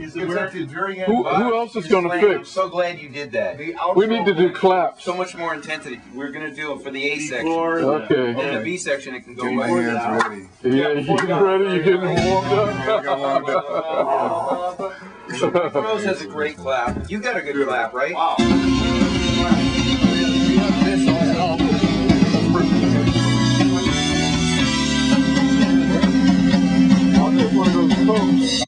is the very end. Who, who else is going to fix? I'm so glad you did that. We need to do claps. So much more intensity. We're going to do it for the A section. Okay. And the B section, it can go right now. Ready. Yeah, you getting ready? You getting warmed up? Rose has a great clap. You got a good clap, right? Wow. I'll get one of those phones.